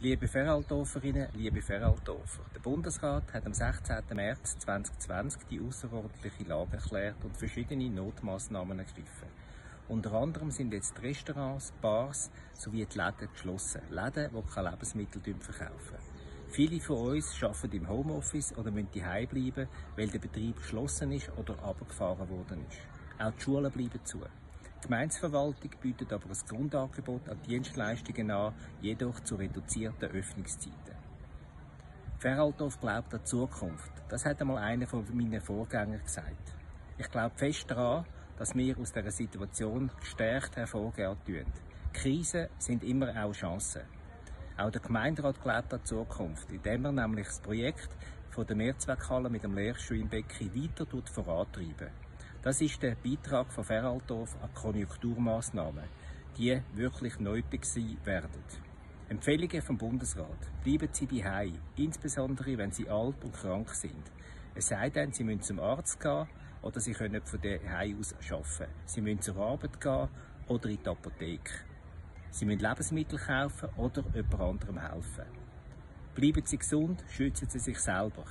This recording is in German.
Liebe Feraldorferinnen, liebe Feraldorfer, der Bundesrat hat am 16. März 2020 die außerordentliche Lage erklärt und verschiedene Notmaßnahmen ergriffen. Unter anderem sind jetzt die Restaurants, Bars sowie die Läden geschlossen. Läden, die keine Lebensmittel verkaufen. Viele von uns arbeiten im Homeoffice oder müssen daheim bleiben, weil der Betrieb geschlossen ist oder abgefahren worden ist. Auch die Schulen bleiben zu. Die Gemeinsverwaltung bietet aber ein Grundangebot an Dienstleistungen an, jedoch zu reduzierten Öffnungszeiten. Feraldorf glaubt an die Zukunft. Das hat einmal einer von meinen Vorgängern gesagt. Ich glaube fest daran, dass wir aus dieser Situation gestärkt hervorgehen. Krisen sind immer auch Chancen. Auch der Gemeinderat glaubt an die Zukunft, indem er nämlich das Projekt von der Mehrzweckhalle mit dem Lehrstuhl im Becki weiter vorantreiben. Das ist der Beitrag von Feraldorf an Konjunkturmaßnahmen, die wirklich nötig sein werden. Empfehlungen vom Bundesrat. Bleiben Sie daheim, insbesondere wenn Sie alt und krank sind. Es sei denn, Sie müssen zum Arzt gehen oder Sie können von daheim aus arbeiten. Sie müssen zur Arbeit gehen oder in die Apotheke. Sie müssen Lebensmittel kaufen oder jemand anderem helfen. Bleiben Sie gesund, schützen Sie sich selber.